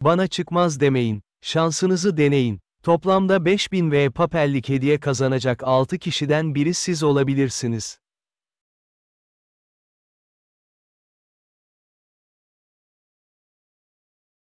Bana çıkmaz demeyin. Şansınızı deneyin. Toplamda 5000 V papellik hediye kazanacak 6 kişiden biri siz olabilirsiniz.